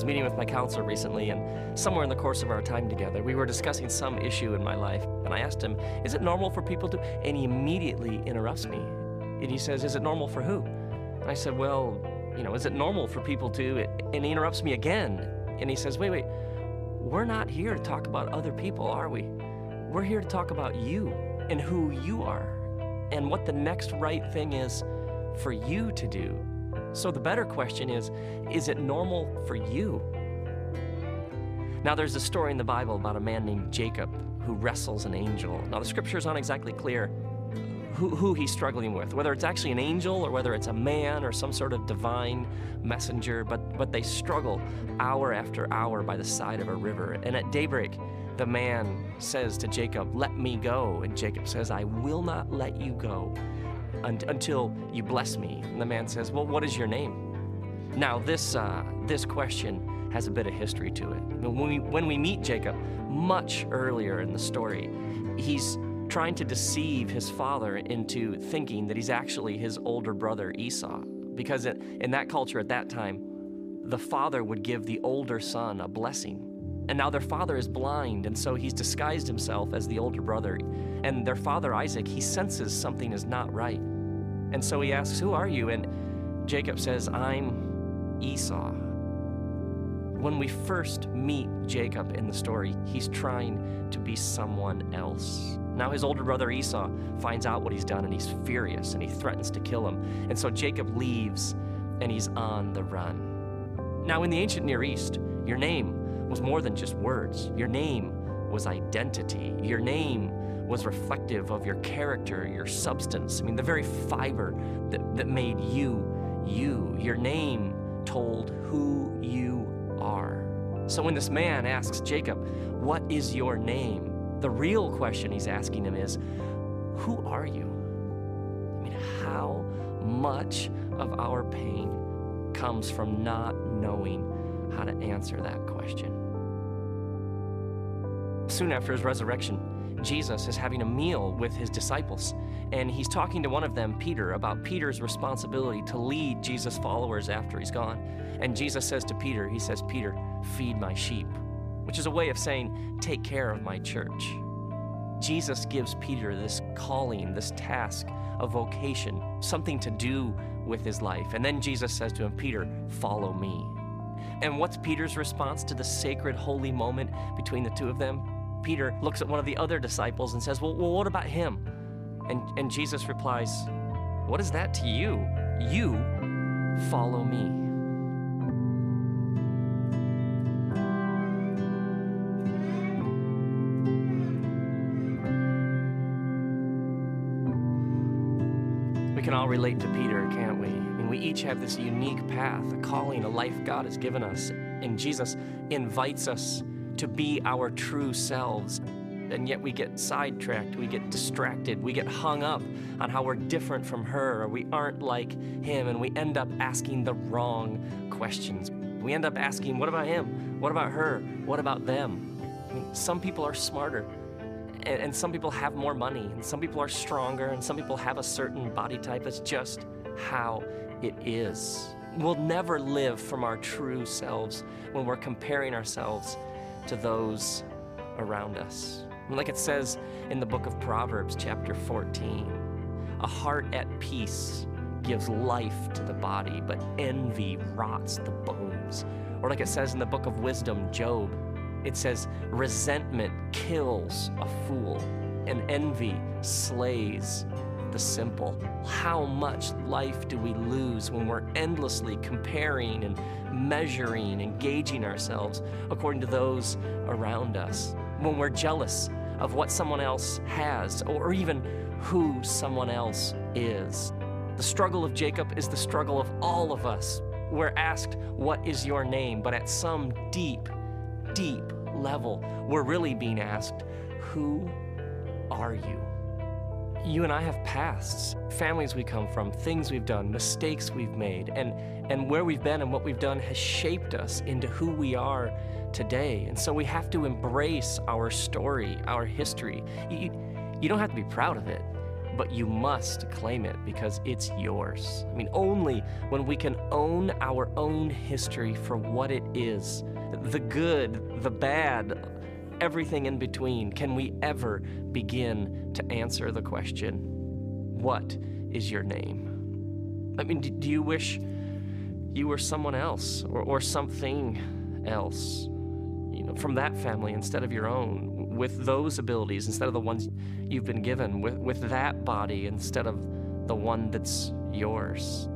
was meeting with my counselor recently, and somewhere in the course of our time together, we were discussing some issue in my life. And I asked him, Is it normal for people to? And he immediately interrupts me. And he says, Is it normal for who? And I said, Well, you know, is it normal for people to? And he interrupts me again. And he says, Wait, wait, we're not here to talk about other people, are we? We're here to talk about you and who you are and what the next right thing is for you to do. So the better question is is it normal for you? Now, there's a story in the Bible about a man named Jacob who wrestles an angel. Now, the scriptures aren't exactly clear who, who he's struggling with, whether it's actually an angel or whether it's a man or some sort of divine messenger, but, but they struggle hour after hour by the side of a river. And at daybreak, the man says to Jacob, Let me go. And Jacob says, I will not let you go un- until you bless me. And the man says, Well, what is your name? Now, this, uh, this question has a bit of history to it. When we, when we meet Jacob, much earlier in the story, he's trying to deceive his father into thinking that he's actually his older brother Esau. Because in that culture at that time, the father would give the older son a blessing. And now their father is blind, and so he's disguised himself as the older brother. And their father Isaac, he senses something is not right. And so he asks, Who are you? And Jacob says, I'm Esau. When we first meet Jacob in the story, he's trying to be someone else. Now his older brother Esau finds out what he's done and he's furious and he threatens to kill him. And so Jacob leaves and he's on the run. Now, in the ancient Near East, your name was more than just words, your name was identity. Your name was reflective of your character, your substance. I mean, the very fiber that, that made you you. Your name told who you are. So when this man asks Jacob, What is your name? The real question he's asking him is, Who are you? I mean, how much of our pain comes from not knowing how to answer that question? Soon after his resurrection, Jesus is having a meal with his disciples, and he's talking to one of them, Peter, about Peter's responsibility to lead Jesus' followers after he's gone. And Jesus says to Peter, He says, Peter, feed my sheep which is a way of saying, take care of my church. Jesus gives Peter this calling, this task, a vocation, something to do with his life. And then Jesus says to him, Peter, follow me. And what's Peter's response to the sacred, holy moment between the two of them? Peter looks at one of the other disciples and says, Well, well what about him? And, and Jesus replies, What is that to you? You follow me. We can all relate to Peter, can't we? I mean, we each have this unique path, a calling, a life God has given us. And Jesus invites us to be our true selves. And yet we get sidetracked, we get distracted, we get hung up on how we're different from her or we aren't like him, and we end up asking the wrong questions. We end up asking, what about him? What about her? What about them? I mean, some people are smarter and, and some people have more money, and some people are stronger, and some people have a certain body type. It's just how it is. We'll never live from our true selves when we're comparing ourselves to those around us. like it says in the book of Proverbs, chapter 14, a heart at peace gives life to the body, but envy rots the bones. Or like it says in the book of wisdom, Job, it says, resentment kills a fool, and envy slays the simple. How much life do we lose when we're endlessly comparing and measuring and gauging ourselves according to those around us? When we're jealous of what someone else has or even who someone else is. The struggle of Jacob is the struggle of all of us. We're asked, What is your name? But at some deep, deep level, we're really being asked, Who are you? You and I have pasts, families we come from, things we've done, mistakes we've made, and, and where we've been and what we've done has shaped us into who we are today. And so we have to embrace our story, our history. You, you don't have to be proud of it, but you must claim it because it's yours. I mean, only when we can own our own history for what it is the good, the bad, everything in between can we ever begin to answer the question, What is your name? I mean, do you wish you were someone else or, or something else? You know, from that family instead of your own, with those abilities instead of the ones you've been given, with, with that body instead of the one that's yours.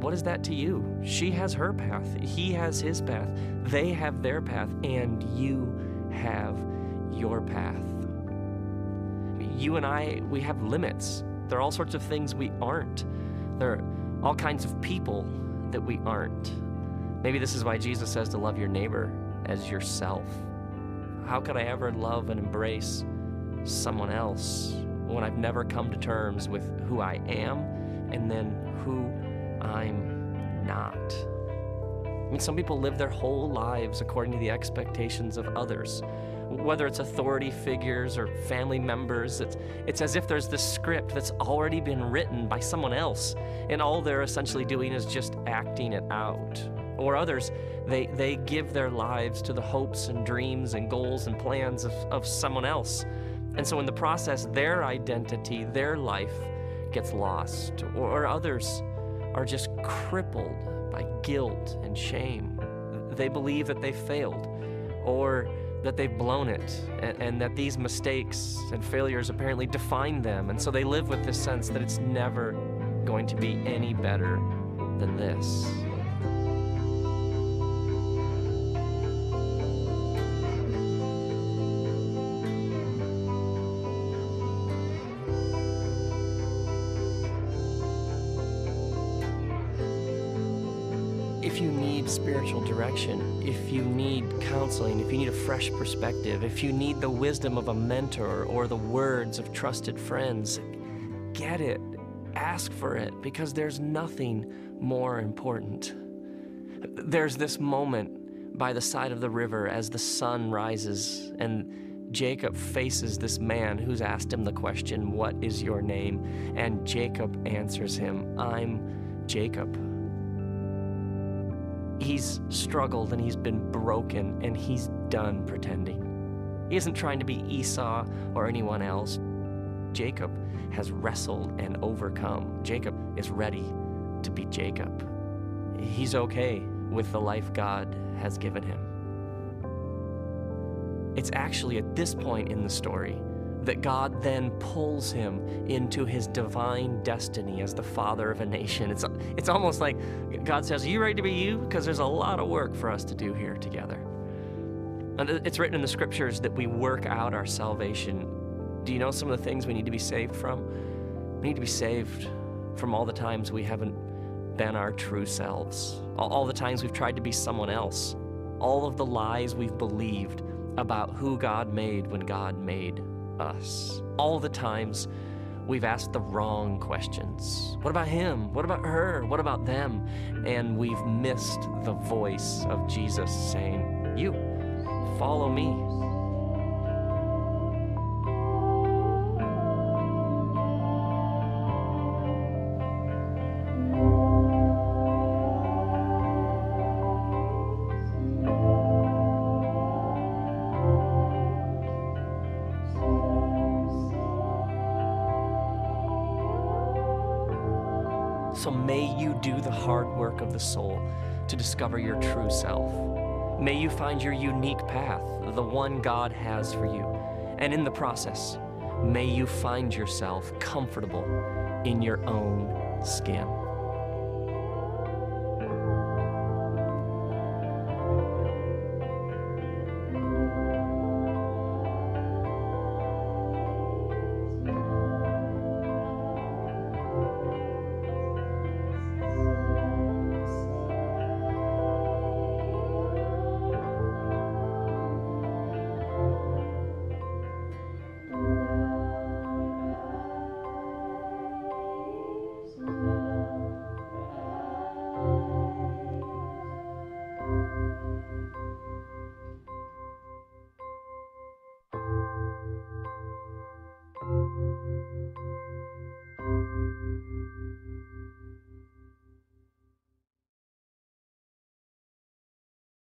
What is that to you? She has her path, he has his path, they have their path, and you have your path. You and I, we have limits. There are all sorts of things we aren't. There are all kinds of people that we aren't. Maybe this is why Jesus says to love your neighbor as yourself. How could I ever love and embrace someone else when I've never come to terms with who I am and then who I'm not? I mean, some people live their whole lives according to the expectations of others. Whether it's authority figures or family members, it's, it's as if there's this script that's already been written by someone else, and all they're essentially doing is just acting it out. Or others, they, they give their lives to the hopes and dreams and goals and plans of, of someone else. And so, in the process, their identity, their life gets lost. Or, or others are just crippled by guilt and shame. They believe that they failed or that they've blown it and, and, that these mistakes and failures apparently define them. And so they live with this sense that it's never going to be any better than this. If you need spiritual direction, if you need counseling, if you need a fresh perspective, if you need the wisdom of a mentor or the words of trusted friends, get it. Ask for it because there's nothing more important. There's this moment by the side of the river as the sun rises and Jacob faces this man who's asked him the question, What is your name? And Jacob answers him, I'm Jacob he's struggled and he's been broken and he's done pretending. He isn't trying to be Esau or anyone else. Jacob has wrestled and overcome. Jacob is ready to be Jacob. He's okay with the life God has given him. It's actually at this point in the story that God then pulls him into his divine destiny as the father of a nation. It's, it's almost like God says, Are you ready to be you? Because there's a lot of work for us to do here together. And it's written in the scriptures that we work out our salvation. Do you know some of the things we need to be saved from? We need to be saved from all the times we haven't been our true selves, all the times we've tried to be someone else, all of the lies we've believed about who God made when God made us. All the times we've asked the wrong questions. What about him? What about her? What about them? And we've missed the voice of Jesus saying, You, follow me. So may you do the hard work of the soul to discover your true self. May you find your unique path, the one God has for you. And in the process, may you find yourself comfortable in your own skin.